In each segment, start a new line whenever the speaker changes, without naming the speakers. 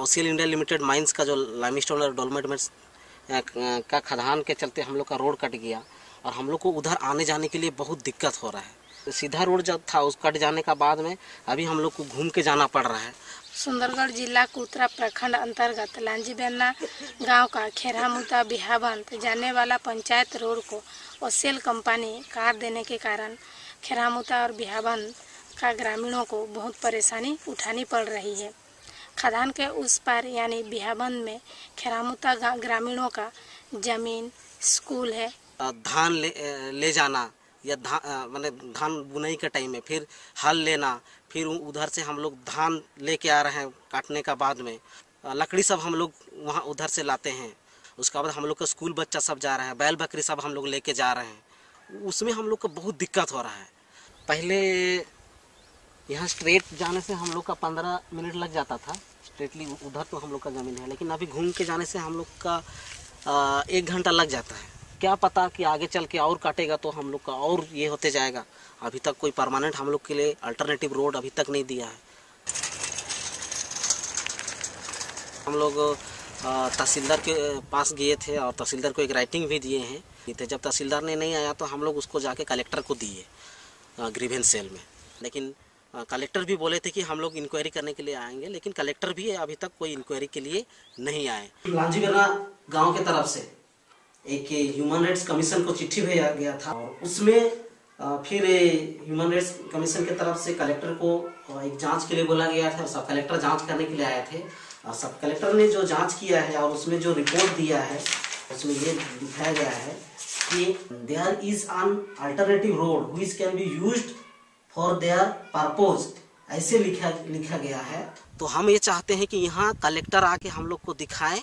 ऑसियल India limited mines का जो limestone और डोलमेट का खदान के चलते हम लोग का रोड कट गया और हम लोग को उधर आने जाने के लिए बहुत दिक्कत हो रहा है। सीधा रोड जब था, उस कट जाने का बाद में अभी हम लोग को घूम के जाना पड़ रहा है।
सुंदरगढ़ जिला कुतरा प्रखंड अंतर्गत लांजी बेन्ना गाँव का खेरा मुता बिहाबंत जाने वाला पंचायत रोड को ओसेल कंपनी कार देने के कारण खेरामुता और बिहाबंत का ग्रामीणों को बहुत परेशानी उठानी पड़ रही है। खदान के उस पार यानी बिहाबंद में खेरामुता ग्रामीणों का ज़मीन स्कूल है।
धान ले, ले जाना या धान मैंने धान बुनाई के टाइम में फिर हल लेना फिर उधर से हम लोग धान लेके आ रहे हैं काटने का बाद में। लकड़ी सब हम लोग वहाँ उधर से लाते हैं। उसके बाद हम लोग का स्कूल बच्चा सब जा रहे हैं बैल बकरी सब हम लोग लेके जा रहे हैं। उसमें हम लोग को बहुत दिक्कत हो रहा है। पहले यहाँ स्ट्रेट जाने से हम लोग का पंद्रह मिनट लग जाता था। स्ट्रेटली उधर तो हम लोग का ज़मीन है, लेकिन अभी घूम के जाने से हम लोग का एक घंटा लग जाता है। क्या पता कि आगे चल के और काटेगा तो हम लोग का और ये होते जाएगा। अभी तक कोई परमानेंट हम लोग के लिए अल्टरनेटिव रोड अभी तक नहीं दिया है। हम लोग तहसीलदार के पास गए थे और तहसीलदार को एक राइटिंग भी दिए हैं। तो जब तहसीलदार ने नहीं आया तो हम लोग उसको जाके कलेक्टर को दिए ग्रीवेंस सेल में। लेकिन कलेक्टर भी बोले थे कि हम लोग इंक्वायरी करने के लिए आएँगे, लेकिन कलेक्टर भी अभी तक कोई इंक्वायरी के लिए नहीं आए। लांजी गाँव की तरफ़ से एक ह्यूमन राइट्स कमीशन को चिट्ठी भेजा गया था। उसमें फिर ह्यूमन राइट्स कमीशन की तरफ़ से कलेक्टर को एक जाँच के लिए बोला गया था सब कलेक्टर जाँच करने के लिए आए थे। और सब कलेक्टर ने जो जाँच किया है और उसमें जो रिपोर्ट दिया है, उसमें ये दिखाया गया है कि there is an alternative road which can be used for their purpose ऐसे लिखा लिखा गया है। तो हम ये चाहते हैं कि यहाँ कलेक्टर आके हम लोग को दिखाए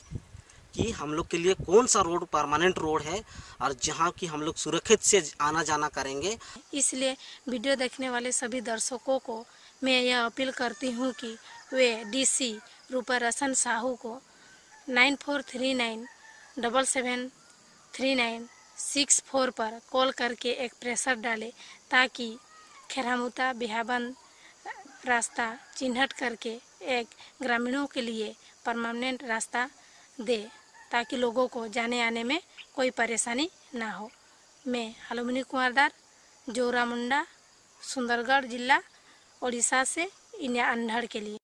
कि हम लोग के लिए कौन सा रोड परमानेंट रोड है और जहाँ की हम लोग सुरक्षित से आना जाना करेंगे।
इसलिए वीडियो देखने वाले सभी दर्शकों को मैं यह अपील करती हूँ कि वे डीसी रूपा रसन साहू को nine four three nine double seven three nine six four पर कॉल करके एक प्रेशर डालें ताकि खेरामुता बिहाबंद रास्ता चिन्हट करके एक ग्रामीणों के लिए परमानेंट रास्ता दे, ताकि लोगों को जाने आने में कोई परेशानी ना हो। मैं हलुमनी कुमारदार जोरामुंडा, सुंदरगढ़ जिला उड़ीसा से इंडिया अंधड़ के लिए।